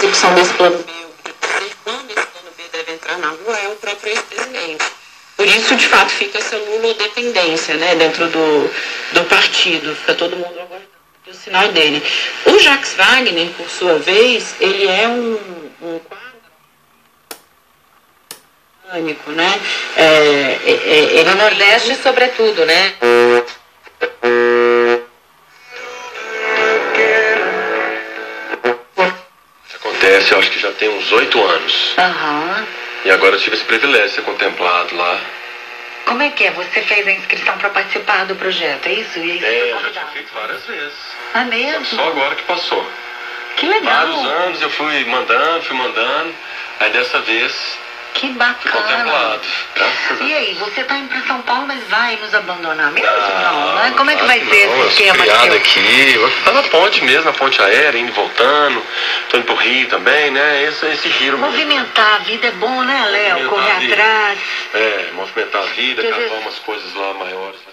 execução desse plano B, quando esse plano B deve entrar na rua, é o próprio ex-presidente. Por isso, de fato, fica essa lulodependência né, dentro do, do partido. Fica todo mundo aguardando o sinal dele. O Jacques Wagner, por sua vez, ele é um, um quadro né? É, é, é, ele no Nordeste, sobretudo, né? Acontece, eu acho que já tem uns oito anos. Aham. E agora eu tive esse privilégio de ser contemplado lá. Como é que é? Você fez a inscrição para participar do projeto, é isso? E aí É, você eu já tinha feito várias vezes. Ah, mesmo? Só agora que passou. Que legal. Vários anos eu fui mandando, fui mandando. Aí dessa vez Que bacana. E aí, você tá indo para São Paulo, mas vai nos abandonar mesmo? Ah, não, né? Como é que vai ser não, esse esquema criado aqui, vou ficar na ponte mesmo, na ponte aérea, indo e voltando. Tô indo pro Rio também, né? Esse, esse giro. Movimentar a vida é bom, né, Léo? Correr atrás. É, movimentar a vida, Quer cavar dizer- umas coisas lá maiores.